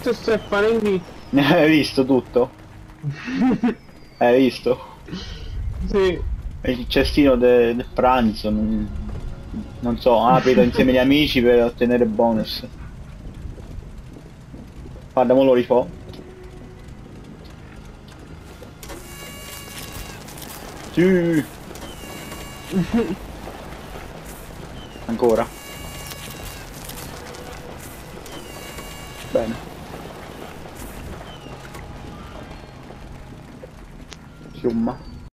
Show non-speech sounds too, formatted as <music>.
Tutto sto affare Hai visto tutto? <laughs> Hai visto? Sì. Il cestino del de pranzo, non, non so, aprilo insieme agli <laughs> amici per ottenere bonus. Guarda, mo lo rifò. Sì. <laughs> Ancora. Bene. 有吗